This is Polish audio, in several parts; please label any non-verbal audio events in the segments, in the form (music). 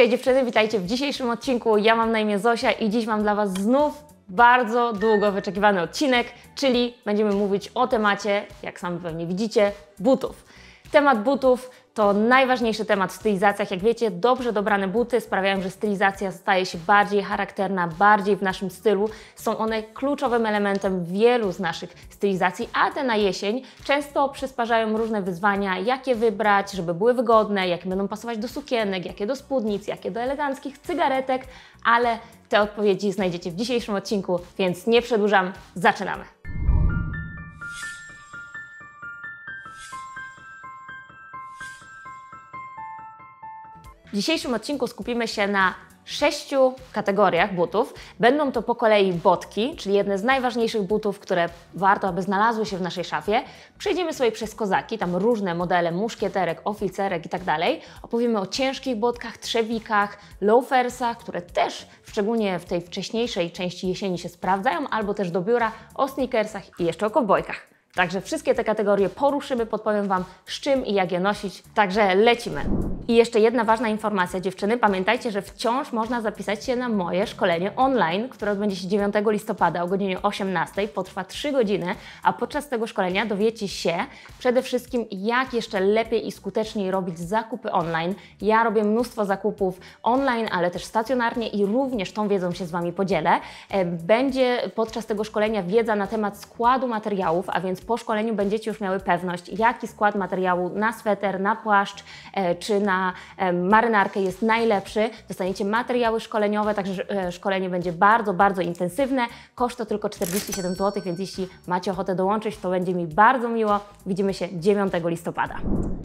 Cześć dziewczyny, witajcie w dzisiejszym odcinku. Ja mam na imię Zosia i dziś mam dla Was znów bardzo długo wyczekiwany odcinek, czyli będziemy mówić o temacie, jak sami pewnie widzicie, butów. Temat butów to najważniejszy temat w stylizacjach. Jak wiecie, dobrze dobrane buty sprawiają, że stylizacja staje się bardziej charakterna, bardziej w naszym stylu. Są one kluczowym elementem wielu z naszych stylizacji, a te na jesień często przysparzają różne wyzwania, jakie wybrać, żeby były wygodne, jakie będą pasować do sukienek, jakie do spódnic, jakie do eleganckich cygaretek, ale te odpowiedzi znajdziecie w dzisiejszym odcinku, więc nie przedłużam, zaczynamy. W dzisiejszym odcinku skupimy się na sześciu kategoriach butów. Będą to po kolei botki, czyli jedne z najważniejszych butów, które warto, aby znalazły się w naszej szafie. Przejdziemy sobie przez kozaki, tam różne modele muszkieterek, oficerek i tak. Opowiemy o ciężkich botkach, trzewikach, loafersach, które też szczególnie w tej wcześniejszej części jesieni się sprawdzają, albo też do biura, o sneakersach i jeszcze o kowbojkach. Także wszystkie te kategorie poruszymy, podpowiem Wam z czym i jak je nosić, także lecimy. I jeszcze jedna ważna informacja, dziewczyny. Pamiętajcie, że wciąż można zapisać się na moje szkolenie online, które odbędzie się 9 listopada o godzinie 18. Potrwa 3 godziny, a podczas tego szkolenia dowiecie się przede wszystkim, jak jeszcze lepiej i skuteczniej robić zakupy online. Ja robię mnóstwo zakupów online, ale też stacjonarnie i również tą wiedzą się z Wami podzielę. E, będzie podczas tego szkolenia wiedza na temat składu materiałów, a więc po szkoleniu będziecie już miały pewność, jaki skład materiału na sweter, na płaszcz e, czy na e, marynarkę jest najlepszy. Dostaniecie materiały szkoleniowe, także e, szkolenie będzie bardzo, bardzo intensywne. Koszt to tylko 47 zł, więc jeśli macie ochotę dołączyć, to będzie mi bardzo miło. Widzimy się 9 listopada.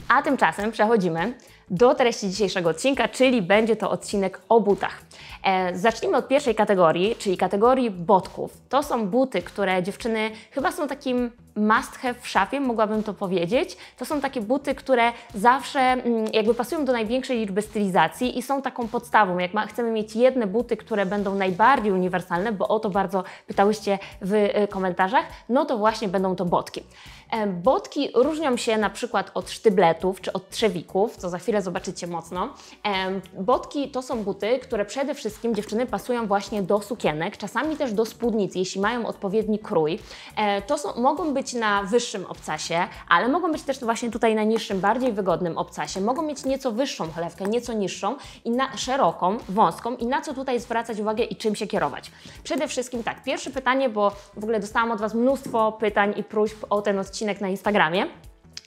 A tymczasem przechodzimy do treści dzisiejszego odcinka, czyli będzie to odcinek o butach. E, zacznijmy od pierwszej kategorii, czyli kategorii botków. To są buty, które dziewczyny chyba są takim must have w szafie, mogłabym to powiedzieć. To są takie buty, które zawsze mm, jakby pasują do największej liczby stylizacji i są taką podstawą. Jak ma, chcemy mieć jedne buty, które będą najbardziej uniwersalne, bo o to bardzo pytałyście w y, komentarzach, no to właśnie będą to botki. E, botki różnią się na przykład od sztybletów czy od trzewików, co za chwilę zobaczycie mocno. E, botki to są buty, które przede wszystkim dziewczyny pasują właśnie do sukienek, czasami też do spódnic, jeśli mają odpowiedni krój. E, to są, mogą być na wyższym obcasie, ale mogą być też właśnie tutaj na niższym, bardziej wygodnym obcasie. Mogą mieć nieco wyższą chlewkę, nieco niższą i na szeroką, wąską i na co tutaj zwracać uwagę i czym się kierować. Przede wszystkim tak, pierwsze pytanie, bo w ogóle dostałam od Was mnóstwo pytań i próśb o ten odcinek odcinek na Instagramie.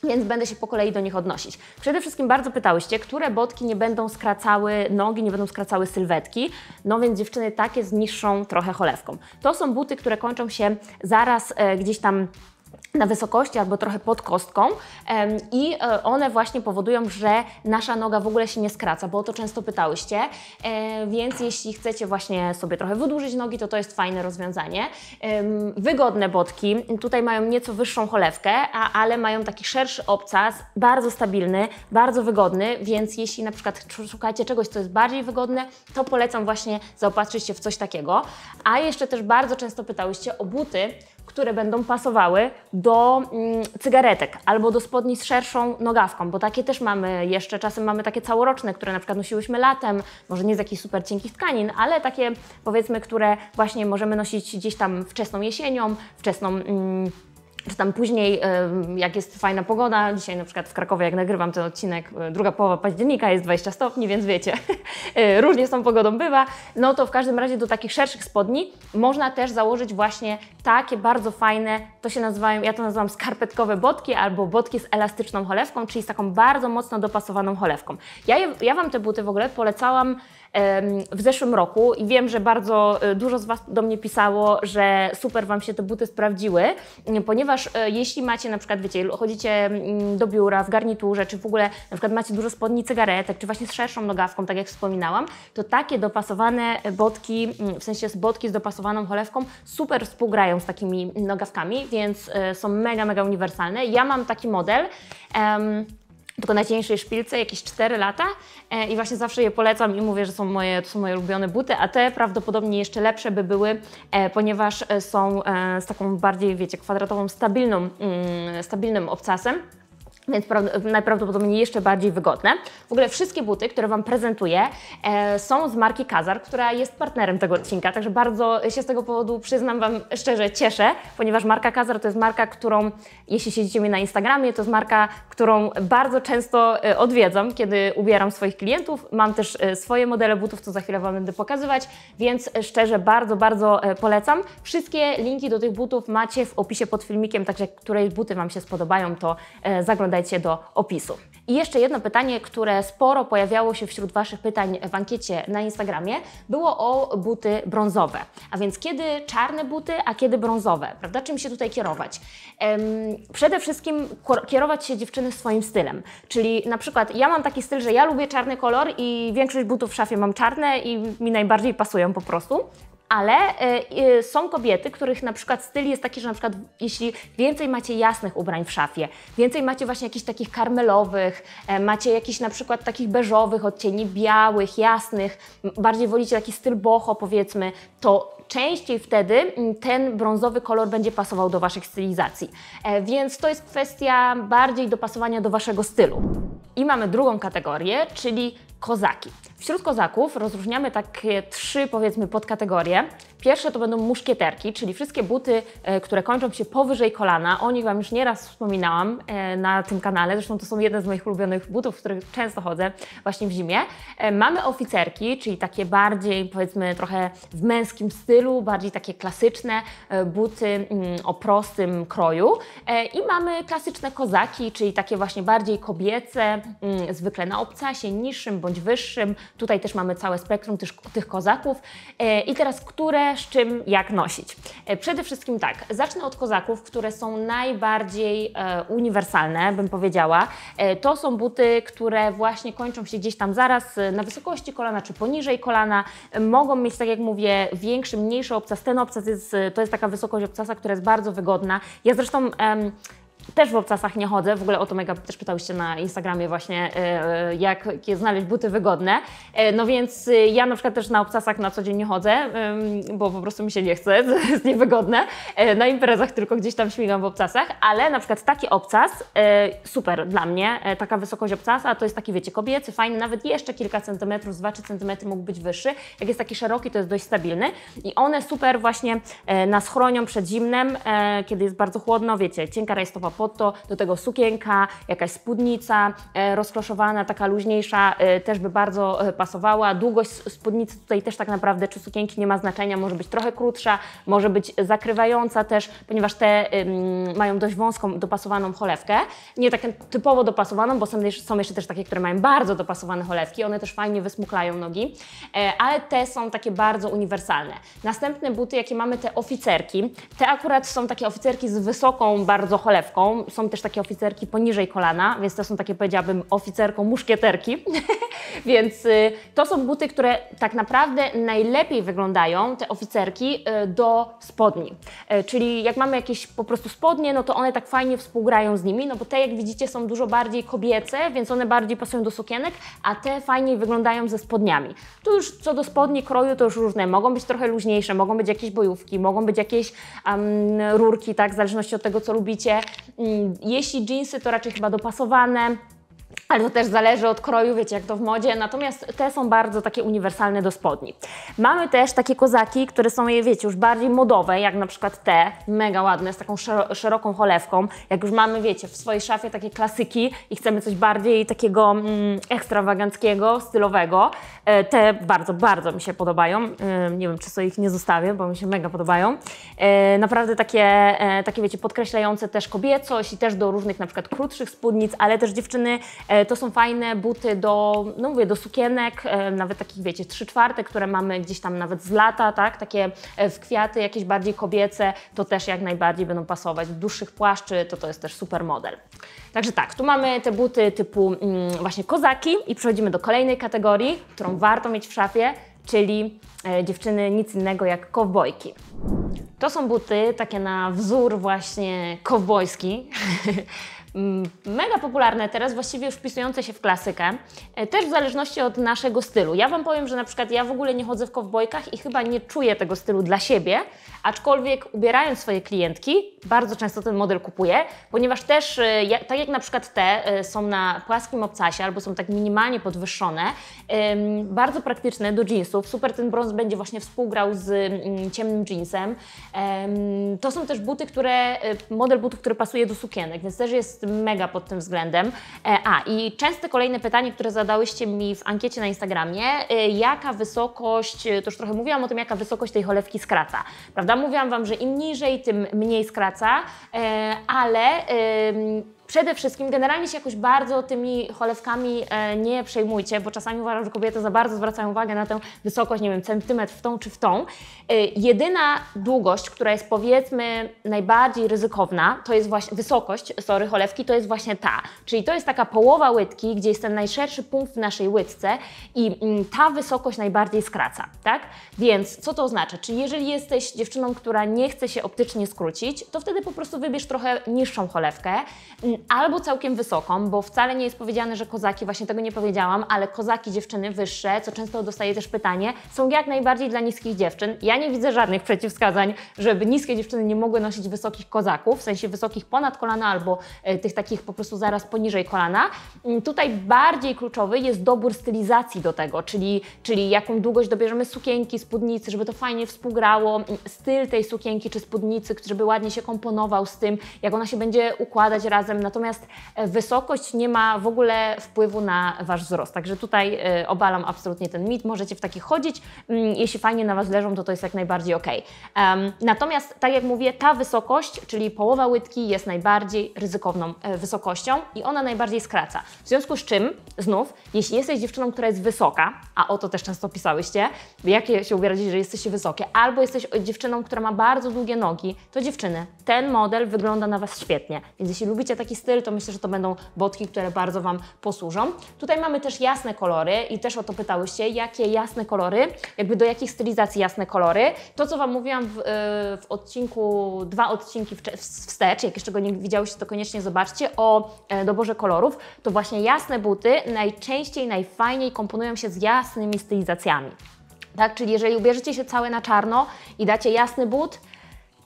Więc będę się po kolei do nich odnosić. Przede wszystkim bardzo pytałyście, które botki nie będą skracały nogi, nie będą skracały sylwetki. No więc dziewczyny takie z niższą trochę cholewką. To są buty, które kończą się zaraz e, gdzieś tam na wysokości albo trochę pod kostką i e, one właśnie powodują, że nasza noga w ogóle się nie skraca, bo o to często pytałyście, e, więc jeśli chcecie właśnie sobie trochę wydłużyć nogi, to to jest fajne rozwiązanie. Wygodne botki, tutaj mają nieco wyższą cholewkę, ale mają taki szerszy obcas, bardzo stabilny, bardzo wygodny, więc jeśli na przykład szukacie czegoś, co jest bardziej wygodne, to polecam właśnie zaopatrzyć się w coś takiego. A jeszcze też bardzo często pytałyście o buty, które będą pasowały do mm, cygaretek albo do spodni z szerszą nogawką, bo takie też mamy jeszcze, czasem mamy takie całoroczne, które na przykład nosiłyśmy latem, może nie z jakichś super cienkich tkanin, ale takie powiedzmy, które właśnie możemy nosić gdzieś tam wczesną jesienią, wczesną... Mm, czy tam później, jak jest fajna pogoda, dzisiaj na przykład w Krakowie, jak nagrywam ten odcinek, e, druga połowa października jest 20 stopni, więc wiecie, (laughs) e, różnie z tą pogodą bywa, no to w każdym razie do takich szerszych spodni można też założyć właśnie takie bardzo fajne, to się nazywają, ja to nazywam skarpetkowe botki albo botki z elastyczną cholewką, czyli z taką bardzo mocno dopasowaną cholewką. Ja, ja Wam te buty w ogóle polecałam w zeszłym roku i wiem, że bardzo e, dużo z Was do mnie pisało, że super Wam się te buty sprawdziły, ponieważ e, jeśli macie na przykład, wiecie, chodzicie mm, do biura w garniturze, czy w ogóle na przykład macie dużo spodni cygaretek, czy właśnie z szerszą nogawką, tak jak wspominałam, to takie dopasowane botki, mm, w sensie botki z dopasowaną cholewką, super współgrają z takimi nogawkami, więc e, są mega, mega uniwersalne. Ja mam taki model. Um, tylko na cieńszej szpilce, jakieś 4 lata e, i właśnie zawsze je polecam i mówię, że są moje, to są moje ulubione buty, a te prawdopodobnie jeszcze lepsze by były, e, ponieważ e, są z taką bardziej, wiecie, kwadratową, stabilną, mm, stabilnym obcasem więc najprawdopodobniej jeszcze bardziej wygodne. W ogóle wszystkie buty, które Wam prezentuję, e, są z marki Kazar, która jest partnerem tego odcinka, także bardzo się z tego powodu, przyznam Wam szczerze, cieszę, ponieważ marka Kazar to jest marka, którą, jeśli siedzicie mi na Instagramie, to jest marka, którą bardzo często e, odwiedzam, kiedy ubieram swoich klientów. Mam też e, swoje modele butów, co za chwilę Wam będę pokazywać, więc szczerze bardzo, bardzo e, polecam. Wszystkie linki do tych butów macie w opisie pod filmikiem, także które buty Wam się spodobają, to zaglądajcie do opisu. I jeszcze jedno pytanie, które sporo pojawiało się wśród Waszych pytań w ankiecie na Instagramie, było o buty brązowe. A więc kiedy czarne buty, a kiedy brązowe, prawda? Czym się tutaj kierować? przede wszystkim kierować się dziewczyny swoim stylem. Czyli na przykład ja mam taki styl, że ja lubię czarny kolor i większość butów w szafie mam czarne i mi najbardziej pasują po prostu ale y, y, są kobiety, których na przykład styl jest taki, że na przykład jeśli więcej macie jasnych ubrań w szafie, więcej macie właśnie jakichś takich karmelowych, y, macie jakichś na przykład takich beżowych odcieni, białych, jasnych, bardziej wolicie taki styl boho powiedzmy, to częściej wtedy ten brązowy kolor będzie pasował do Waszych stylizacji. E, więc to jest kwestia bardziej dopasowania do Waszego stylu. I mamy drugą kategorię, czyli kozaki. Wśród kozaków rozróżniamy takie trzy, powiedzmy, podkategorie. Pierwsze to będą muszkieterki, czyli wszystkie buty, e, które kończą się powyżej kolana. O nich Wam już nieraz wspominałam e, na tym kanale. Zresztą to są jedne z moich ulubionych butów, w których często chodzę właśnie w zimie. E, mamy oficerki, czyli takie bardziej, powiedzmy, trochę w męskim stylu, bardziej takie klasyczne buty mm, o prostym kroju. I mamy klasyczne kozaki, czyli takie właśnie bardziej kobiece, mm, zwykle na obcasie, niższym bądź wyższym. Tutaj też mamy całe spektrum tych, tych kozaków. I teraz, które z czym, jak nosić. E, przede wszystkim tak, zacznę od kozaków, które są najbardziej e, uniwersalne, bym powiedziała. E, to są buty, które właśnie kończą się gdzieś tam zaraz e, na wysokości kolana czy poniżej kolana. E, mogą mieć, tak jak mówię, większy, mniejszy obcas. Ten obcas jest, to jest taka wysokość obcasa, która jest bardzo wygodna. Ja zresztą też w obcasach nie chodzę, w ogóle o to mega też pytałyście na Instagramie właśnie, e, jak znaleźć buty wygodne. E, no więc e, ja na przykład też na obcasach na co dzień nie chodzę, bo po prostu mi się nie chce, (laughs) jest niewygodne. Na imprezach tylko gdzieś tam śmigam w obcasach, ale na przykład taki obcas, super dla mnie, taka wysokość obcasa, to jest taki wiecie, kobiecy, fajny, nawet jeszcze kilka centymetrów, 2-3 centymetry mógł być wyższy. Jak jest taki szeroki, to jest dość stabilny i one super właśnie nas chronią przed zimnem, kiedy jest bardzo chłodno, wiecie, cienka rajstowa pod to, do tego sukienka, jakaś spódnica e, rozkloszowana, taka luźniejsza, e, też by bardzo e, pasowała. Długość spódnicy tutaj też tak naprawdę, czy sukienki nie ma znaczenia, może być trochę krótsza, może być zakrywająca też, ponieważ te mają dość wąską, dopasowaną cholewkę. Nie tak typowo dopasowaną, bo są, są jeszcze też takie, które mają bardzo dopasowane cholewki, one też fajnie wysmuklają nogi, ale te są takie bardzo uniwersalne. Następne buty, jakie mamy, te oficerki, te akurat są takie oficerki z wysoką bardzo cholewką, są też takie oficerki poniżej kolana, więc to są takie, powiedziałabym, oficerką muszkieterki. (laughs) więc y, to są buty, które tak naprawdę najlepiej wyglądają, te oficerki, y, do spodni. Y, czyli jak mamy jakieś po prostu spodnie, no to one tak fajnie współgrają z nimi, no bo te, jak widzicie, są dużo bardziej kobiece, więc one bardziej pasują do sukienek, a te fajniej wyglądają ze spodniami. Tu już co do spodni kroju, to już różne. Mogą być trochę luźniejsze, mogą być jakieś bojówki, mogą być jakieś um, rurki, tak, w zależności od tego, co lubicie. Mm, jeśli jeansy, to raczej chyba dopasowane ale to też zależy od kroju, wiecie, jak to w modzie. Natomiast te są bardzo takie uniwersalne do spodni. Mamy też takie kozaki, które są, wiecie, już bardziej modowe, jak na przykład te, mega ładne, z taką szeroką cholewką. Jak już mamy, wiecie, w swojej szafie takie klasyki i chcemy coś bardziej takiego mm, ekstrawaganckiego, stylowego, te bardzo, bardzo mi się podobają. E, nie wiem, czy sobie ich nie zostawię, bo mi się mega podobają. E, naprawdę takie, takie, wiecie, podkreślające też kobiecość i też do różnych na przykład krótszych spódnic, ale też dziewczyny E, to są fajne buty do, no mówię, do sukienek, e, nawet takich, wiecie, trzy czwarte, które mamy gdzieś tam nawet z lata, tak? Takie e, w kwiaty, jakieś bardziej kobiece, to też jak najbardziej będą pasować. W dłuższych płaszczy to to jest też super model. Także tak, tu mamy te buty typu mm, właśnie kozaki i przechodzimy do kolejnej kategorii, którą warto mieć w szafie, czyli e, dziewczyny nic innego jak kowbojki. To są buty takie na wzór właśnie kowbojski. (laughs) Mm, Mega popularne teraz, właściwie już wpisujące się w klasykę, e, też w zależności od naszego stylu. Ja Wam powiem, że na przykład ja w ogóle nie chodzę w kowbojkach i chyba nie czuję tego stylu dla siebie, aczkolwiek ubierając swoje klientki, bardzo często ten model kupuję, ponieważ też, e, tak jak na przykład te e, są na płaskim obcasie albo są tak minimalnie podwyższone, bardzo praktyczne do jeansów. Super ten brąz będzie właśnie współgrał z mm, ciemnym jeansem. Em, To są też buty, które, model butów, który pasuje do sukienek, więc też jest mega pod tym względem. E, A, i częste kolejne pytanie, które zadałyście mi w ankiecie na Instagramie, e, jaka wysokość, e, to już trochę mówiłam o tym, jaka wysokość tej cholewki skraca, prawda? Mówiłam Wam, że im niżej, tym mniej skraca, ale Przede wszystkim generalnie się jakoś bardzo tymi cholewkami e, nie przejmujcie, bo czasami uważam, że kobiety za bardzo zwracają uwagę na tę wysokość, nie wiem, centymetr w tą czy w tą. E, jedyna długość, która jest powiedzmy najbardziej ryzykowna, to jest właśnie wysokość, sorry, cholewki, to jest właśnie ta. Czyli to jest taka połowa łydki, gdzie jest ten najszerszy punkt w naszej łydce i mm, ta wysokość najbardziej skraca, tak? Więc co to oznacza? Czyli jeżeli jesteś dziewczyną, która nie chce się optycznie skrócić, to wtedy po prostu wybierz trochę niższą cholewkę, mm, albo całkiem wysoką, bo wcale nie jest powiedziane, że kozaki, właśnie tego nie powiedziałam, ale kozaki dziewczyny wyższe, co często dostaję też pytanie, są jak najbardziej dla niskich dziewczyn. Ja nie widzę żadnych przeciwwskazań, żeby niskie dziewczyny nie mogły nosić wysokich kozaków, w sensie wysokich ponad kolana albo e, tych takich po prostu zaraz poniżej kolana. Mm, Tutaj bardziej kluczowy jest dobór stylizacji do tego, czyli, czyli jaką długość dobierzemy sukienki, spódnicy, żeby to fajnie współgrało, mm, styl tej sukienki czy spódnicy, żeby ładnie się komponował z tym, jak ona się będzie układać razem. Natomiast e, wysokość nie ma w ogóle wpływu na Wasz wzrost. Także tutaj e, obalam absolutnie ten mit. Możecie w takich chodzić. Mm, Jeśli fajnie na Was leżą, to to jest jak najbardziej ok. Natomiast, tak jak mówię, ta wysokość, czyli połowa łydki, jest najbardziej ryzykowną e, wysokością i ona najbardziej skraca. W związku z czym, znów, jeśli jesteś dziewczyną, która jest wysoka, a o to też często pisałyście, jakie się ubierać, że jesteście wysokie, albo jesteś dziewczyną, która ma bardzo długie nogi, to dziewczyny, ten model wygląda na Was świetnie. Więc jeśli lubicie taki styl, to myślę, że to będą botki, które bardzo Wam posłużą. Tutaj mamy też jasne kolory i też o to pytałyście, jakie jasne kolory, jakby do jakich stylizacji jasne kolory. To, co Wam mówiłam w, yy, w odcinku, dwa odcinki wstecz, jak jeszcze go nie widziałyście, to koniecznie zobaczcie, o e, doborze kolorów, to właśnie jasne buty najczęściej, najfajniej komponują się z jasnymi stylizacjami. Tak, czyli jeżeli ubierzecie się całe na czarno i dacie jasny but,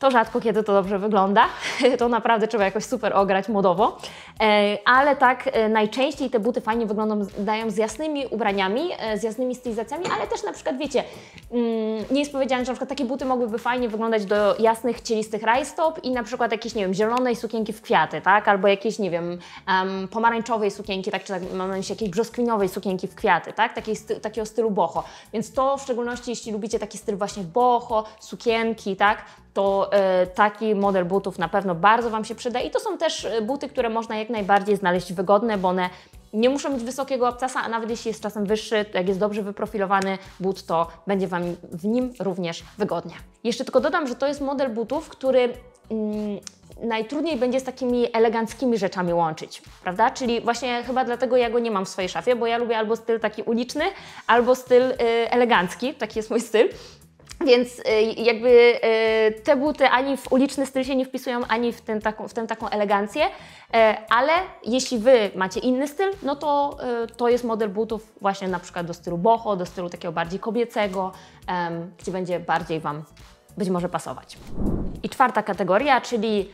to rzadko kiedy to dobrze wygląda. (laughs) To naprawdę trzeba jakoś super ograć modowo. E, Ale tak e, najczęściej te buty fajnie wyglądają dają z jasnymi ubraniami, e, z jasnymi stylizacjami, ale też na przykład wiecie, mm, nie jest powiedziane, że na przykład takie buty mogłyby fajnie wyglądać do jasnych, cielistych rajstop i na przykład jakiejś, nie wiem, zielonej sukienki w kwiaty, tak? Albo jakiejś, nie wiem, em, pomarańczowej sukienki, tak czy tak, mam na myśli jakiejś brzoskwiniowej sukienki w kwiaty, tak? Takiej sty, takiego stylu boho. Więc to w szczególności, jeśli lubicie taki styl właśnie boho, sukienki, tak? to e, taki model butów na pewno bardzo Wam się przyda i to są też buty, które można jak najbardziej znaleźć wygodne, bo one nie muszą mieć wysokiego obcasa, a nawet jeśli jest czasem wyższy, jak jest dobrze wyprofilowany but, to będzie Wam w nim również wygodnie. Jeszcze tylko dodam, że to jest model butów, który mm, najtrudniej będzie z takimi eleganckimi rzeczami łączyć, prawda? Czyli właśnie chyba dlatego ja go nie mam w swojej szafie, bo ja lubię albo styl taki uliczny, albo styl y, elegancki, taki jest mój styl. Więc y, jakby y, te buty ani w uliczny styl się nie wpisują, ani w, ten taką, w tę taką elegancję, e, ale jeśli Wy macie inny styl, no to y, to jest model butów właśnie na przykład do stylu boho, do stylu takiego bardziej kobiecego, gdzie będzie bardziej Wam być może pasować. I czwarta kategoria, czyli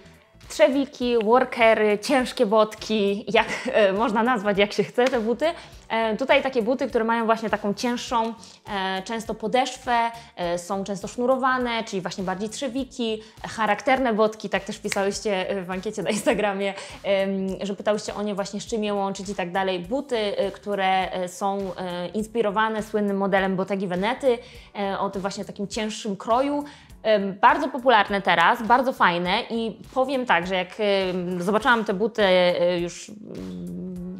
trzewiki, workery, ciężkie botki, jak e, można nazwać, jak się chce te buty. E, tutaj takie buty, które mają właśnie taką cięższą, e, często podeszwę, e, są często sznurowane, czyli właśnie bardziej trzewiki, charakterne botki, tak też pisałyście e, w ankiecie na Instagramie, że pytałyście o nie właśnie z czym je łączyć i tak dalej. Buty, e, które są inspirowane słynnym modelem Bottegi Venety, o tym właśnie takim cięższym kroju. Bardzo popularne teraz, bardzo fajne i powiem tak, że jak zobaczyłam te buty e, już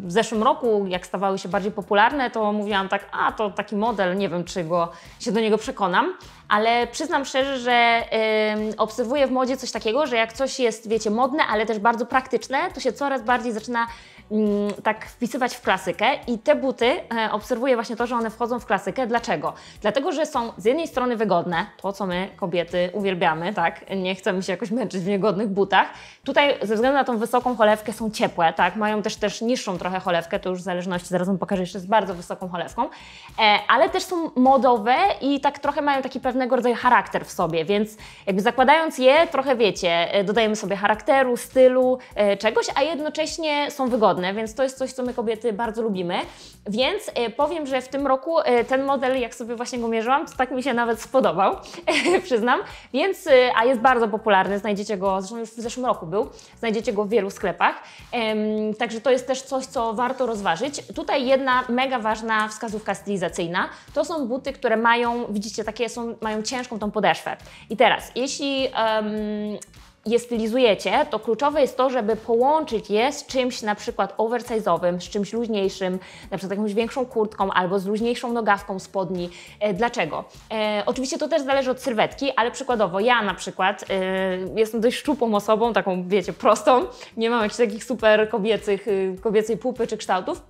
w zeszłym roku, jak stawały się bardziej popularne, to mówiłam tak, a to taki model, nie wiem czy go, się do niego przekonam, ale przyznam szczerze, że em, obserwuję w modzie coś takiego, że jak coś jest, wiecie, modne, ale też bardzo praktyczne, to się coraz bardziej zaczyna mm, tak wpisywać w klasykę i te buty e, obserwuję właśnie to, że one wchodzą w klasykę. Dlaczego? Dlatego, że są z jednej strony wygodne, to co my kobiety uwielbiamy, tak? Nie chcemy się jakoś męczyć w niegodnych butach. Tutaj ze względu na tą wysoką cholewkę są ciepłe, tak? Mają też też niższą trochę cholewkę, to już w zależności, zaraz Wam pokażę jeszcze z bardzo wysoką cholewką, e, ale też są modowe i tak trochę mają taki pewnego rodzaju charakter w sobie, więc jakby zakładając je, trochę wiecie, e, dodajemy sobie charakteru, stylu, e, czegoś, a jednocześnie są wygodne, więc to jest coś, co my kobiety bardzo lubimy. Więc e, powiem, że w tym roku ten model, jak sobie właśnie go mierzyłam, to tak mi się nawet spodobał, (laughs) przyznam. Więc, a jest bardzo popularny, znajdziecie go, zresztą już w zeszłym roku był, znajdziecie go w wielu sklepach. Także to jest też coś, co warto rozważyć. Tutaj jedna mega ważna wskazówka stylizacyjna. To są buty, które mają, widzicie, takie są, mają ciężką tą podeszwę. I teraz, jeśli um, je stylizujecie, to kluczowe jest to, żeby połączyć je z czymś na przykład oversize'owym, z czymś luźniejszym, na przykład jakąś większą kurtką albo z luźniejszą nogawką spodni. E, dlaczego? E, oczywiście to też zależy od sylwetki, ale przykładowo ja na przykład e, jestem dość szczupłą osobą, taką wiecie, prostą, nie mam jakichś takich super kobiecych, y, kobiecej pupy czy kształtów,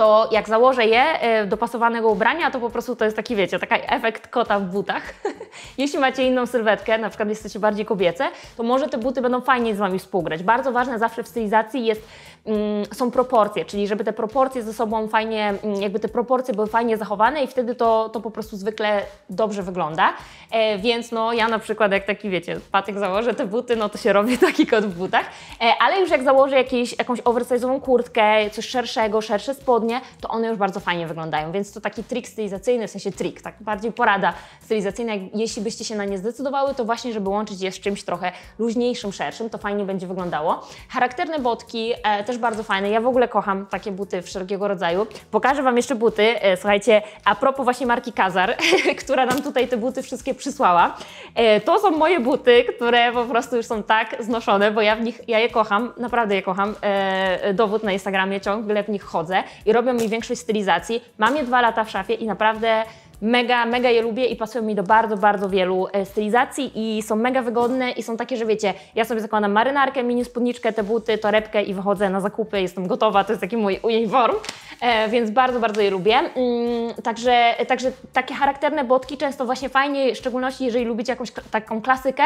to jak założę je e, dopasowanego ubrania, to po prostu to jest taki, wiecie, taki efekt kota w butach. (laughs) Jeśli macie inną sylwetkę, na przykład jesteście bardziej kobiece, to może te buty będą fajnie z Wami współgrać. Bardzo ważne zawsze w stylizacji jest, mm, są proporcje, czyli żeby te proporcje ze sobą fajnie, mm, jakby te proporcje były fajnie zachowane i wtedy to, to po prostu zwykle dobrze wygląda. E, więc no ja na przykład jak taki, wiecie, patyk założę te buty, no to się robi (laughs) taki kot w butach, e, ale już jak założę jakieś, jakąś oversize'ową kurtkę, coś szerszego, szersze spodnie, to one już bardzo fajnie wyglądają, więc to taki trik stylizacyjny, w sensie trik, tak bardziej porada stylizacyjna, jeśli byście się na nie zdecydowały, to właśnie, żeby łączyć je z czymś trochę luźniejszym, szerszym, to fajnie będzie wyglądało. Charakterne botki, e, też bardzo fajne, ja w ogóle kocham takie buty wszelkiego rodzaju. Pokażę Wam jeszcze buty, e, słuchajcie, a propos właśnie marki Kazar, (laughs) która nam tutaj te buty wszystkie przysłała. E, to są moje buty, które po prostu już są tak znoszone, bo ja w nich, ja je kocham, naprawdę je kocham. E, dowód na Instagramie, ciągle w nich chodzę i robią mi większość stylizacji. Mam je dwa lata w szafie i naprawdę mega, mega je lubię i pasują mi do bardzo, bardzo wielu e, stylizacji i są mega wygodne i są takie, że wiecie, ja sobie zakładam marynarkę, mini spódniczkę, te buty, torebkę i wychodzę na zakupy, jestem gotowa, to jest taki mój uniform, e, więc bardzo, bardzo je lubię. Mm, także, także takie charakterne botki często właśnie fajnie, w szczególności jeżeli lubicie jakąś taką klasykę,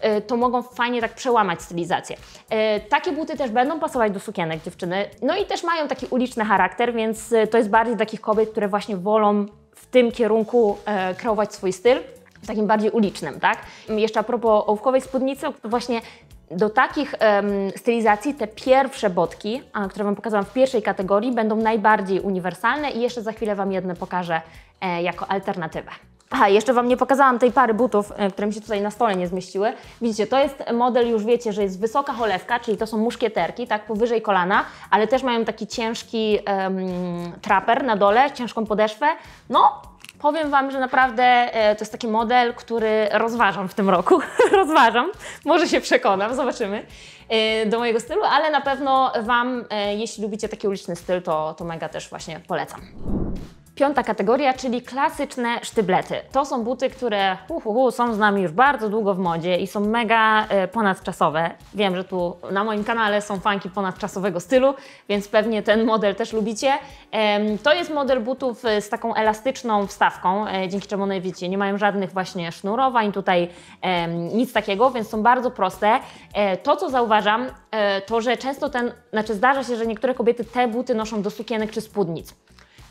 e, to mogą fajnie tak przełamać stylizację. Takie buty też będą pasować do sukienek dziewczyny, no i też mają taki uliczny charakter, więc to jest bardziej takich kobiet, które właśnie wolą tym kierunku e, kreować swój styl, takim bardziej ulicznym, tak? Jeszcze a propos ołówkowej spódnicy, to właśnie do takich um, stylizacji te pierwsze botki, a, które Wam pokazałam w pierwszej kategorii, będą najbardziej uniwersalne i jeszcze za chwilę Wam jedne pokażę e, jako alternatywę. Aha, jeszcze Wam nie pokazałam tej pary butów, e, które mi się tutaj na stole nie zmieściły. Widzicie, to jest model, już wiecie, że jest wysoka cholewka, czyli to są muszkieterki, tak, powyżej kolana, ale też mają taki ciężki um, traper na dole, ciężką podeszwę. No, Powiem Wam, że naprawdę e, to jest taki model, który rozważam w tym roku. (laughs) rozważam, może się przekonam, zobaczymy, e, do mojego stylu, ale na pewno Wam, jeśli lubicie taki uliczny styl, to, to mega też właśnie polecam. Piąta kategoria, czyli klasyczne sztyblety. To są buty, które są z nami już bardzo długo w modzie i są mega e, ponadczasowe. Wiem, że tu na moim kanale są fanki ponadczasowego stylu, więc pewnie ten model też lubicie. E, to jest model butów e, z taką elastyczną wstawką, e, dzięki czemu one wiecie, nie mają żadnych właśnie sznurowań, tutaj nic takiego, więc są bardzo proste. E, to, co zauważam, to, że często ten, znaczy zdarza się, że niektóre kobiety te buty noszą do sukienek czy spódnic.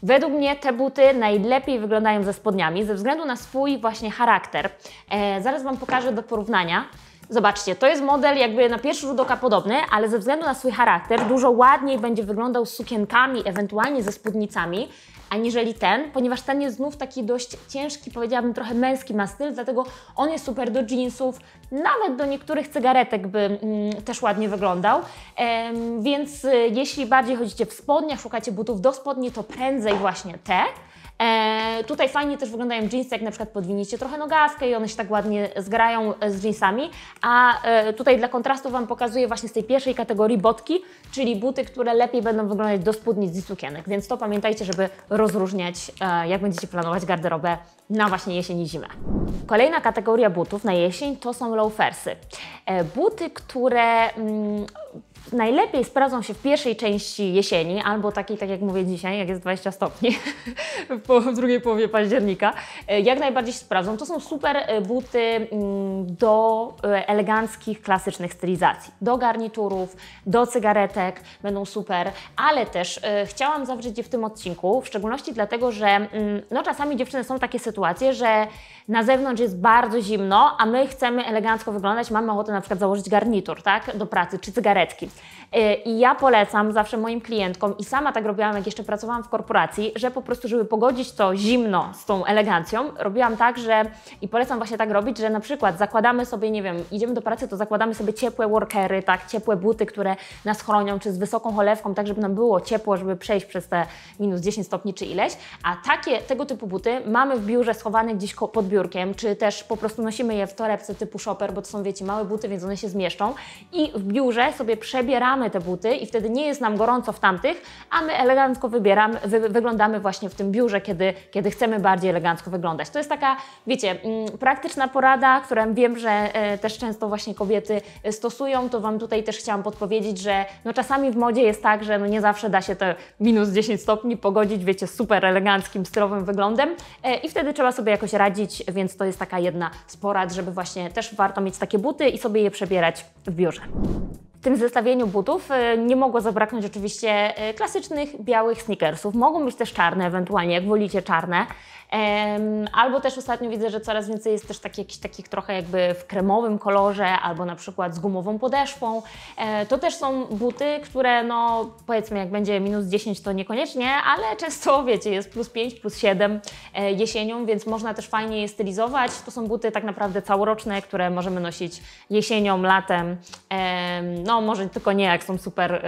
Według mnie te buty najlepiej wyglądają ze spodniami ze względu na swój właśnie charakter. E, zaraz Wam pokażę do porównania. Zobaczcie, to jest model jakby na pierwszy rzut oka podobny, ale ze względu na swój charakter dużo ładniej będzie wyglądał z sukienkami, ewentualnie ze spódnicami, aniżeli ten, ponieważ ten jest znów taki dość ciężki, powiedziałabym trochę męski ma styl, dlatego on jest super do jeansów, nawet do niektórych cygaretek by mm, też ładnie wyglądał. Ehm, więc y, jeśli bardziej chodzicie w spodniach, szukacie butów do spodni, to prędzej właśnie te. E, tutaj fajnie też wyglądają jeansy, jak na przykład podwiniecie trochę nogawkę i one się tak ładnie zgrają e, z jeansami. A e, tutaj dla kontrastu Wam pokazuję właśnie z tej pierwszej kategorii botki, czyli buty, które lepiej będą wyglądać do spódnic i sukienek. Więc to pamiętajcie, żeby rozróżniać, e, jak będziecie planować garderobę na właśnie jesień i zimę. Kolejna kategoria butów na jesień to są loafersy. E, buty, które mm, najlepiej sprawdzą się w pierwszej części jesieni, albo takiej, tak jak mówię dzisiaj, jak jest 20 stopni, (laughs) w drugiej połowie października, e, jak najbardziej się sprawdzą. To są super e, buty mm, do e, eleganckich, klasycznych stylizacji, do garniturów, do cygaretek, będą super, ale też chciałam zawrzeć je w tym odcinku, w szczególności dlatego, że mm, no, czasami dziewczyny są takie sytuacje, że na zewnątrz jest bardzo zimno, a my chcemy elegancko wyglądać, mamy ochotę na przykład założyć garnitur, tak, do pracy, czy cygaretki. Y, I ja polecam zawsze moim klientkom i sama tak robiłam, jak jeszcze pracowałam w korporacji, że po prostu, żeby pogodzić to zimno z tą elegancją, robiłam tak, że i polecam właśnie tak robić, że na przykład zakładamy sobie, nie wiem, idziemy do pracy, to zakładamy sobie ciepłe workery, tak, ciepłe buty, które nas chronią, czy z wysoką cholewką, tak, żeby nam było ciepło, żeby przejść przez te minus 10 stopni czy ileś, a takie, tego typu buty mamy w biurze schowane gdzieś pod biurkiem, czy też po prostu nosimy je w torebce typu shopper, bo to są, wiecie, małe buty, więc one się zmieszczą. I w biurze sobie przebieramy te buty i wtedy nie jest nam gorąco w tamtych, a my elegancko wybieramy, wy, wyglądamy właśnie w tym biurze, kiedy, kiedy chcemy bardziej elegancko wyglądać. To jest taka, wiecie, mm, praktyczna porada, którą wiem, że e, też często właśnie kobiety e, stosują, to Wam tutaj też chciałam podpowiedzieć, że no czasami w modzie jest tak, że no nie zawsze da się te minus 10 stopni pogodzić, wiecie, super eleganckim, stylowym wyglądem e, i wtedy trzeba sobie jakoś radzić, więc to jest taka jedna z porad, żeby właśnie też warto mieć takie buty i sobie je przebierać w biurze. W tym zestawieniu butów e, nie mogło zabraknąć oczywiście e, klasycznych białych sneakersów. Mogą być też czarne, ewentualnie jak wolicie czarne. Albo też ostatnio widzę, że coraz więcej jest też takich, jakichś takich trochę jakby w kremowym kolorze, albo na przykład z gumową podeszwą. E, to też są buty, które no powiedzmy jak będzie minus 10 to niekoniecznie, ale często wiecie jest plus 5, plus 7 e, jesienią, więc można też fajnie je stylizować. To są buty tak naprawdę całoroczne, które możemy nosić jesienią, latem, no może tylko nie jak są super,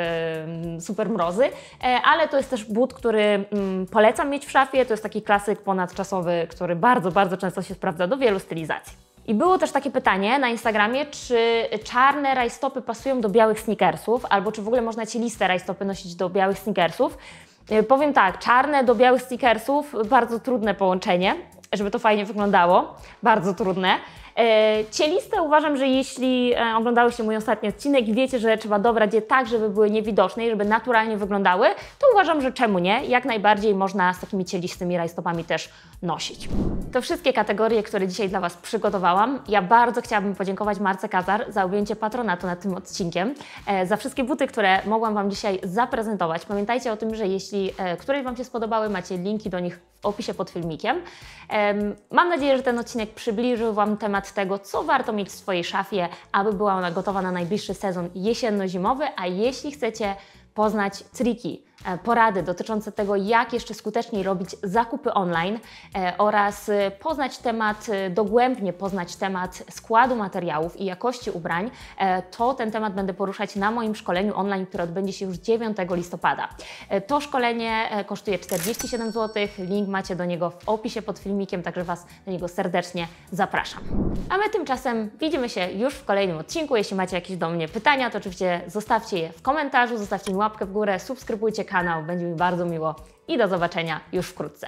super mrozy, e, ale to jest też but, który mm, polecam mieć w szafie, to jest taki klasyk ponad ponadczasowy, który bardzo, bardzo często się sprawdza do wielu stylizacji. I było też takie pytanie na Instagramie, czy czarne rajstopy pasują do białych sneakersów, albo czy w ogóle można cieliste rajstopy nosić do białych sneakersów. E, powiem tak, czarne do białych sneakersów, bardzo trudne połączenie, żeby to fajnie wyglądało, bardzo trudne. E, cieliste uważam, że jeśli e, oglądałyście mój ostatni odcinek i wiecie, że trzeba dobrać je tak, żeby były niewidoczne i żeby naturalnie wyglądały, to uważam, że czemu nie? Jak najbardziej można z takimi cielistymi rajstopami też nosić. To wszystkie kategorie, które dzisiaj dla Was przygotowałam. Ja bardzo chciałabym podziękować Marce Kazar za objęcie patronatu nad tym odcinkiem, e, za wszystkie buty, które mogłam Wam dzisiaj zaprezentować. Pamiętajcie o tym, że jeśli któreś Wam się spodobały, macie linki do nich w opisie pod filmikiem. Mam nadzieję, że ten odcinek przybliżył Wam temat tego, co warto mieć w swojej szafie, aby była ona gotowa na najbliższy sezon jesienno-zimowy, a jeśli chcecie poznać triki, porady dotyczące tego, jak jeszcze skuteczniej robić zakupy online e, oraz e, poznać temat dogłębnie, poznać temat składu materiałów i jakości ubrań, to ten temat będę poruszać na moim szkoleniu online, które odbędzie się już 9 listopada. To szkolenie kosztuje 47 zł, link macie do niego w opisie pod filmikiem, także Was do niego serdecznie zapraszam. A my tymczasem widzimy się już w kolejnym odcinku. Jeśli macie jakieś do mnie pytania, to oczywiście zostawcie je w komentarzu, zostawcie mi łapkę w górę, subskrybujcie kanał, będzie mi bardzo miło i do zobaczenia już wkrótce.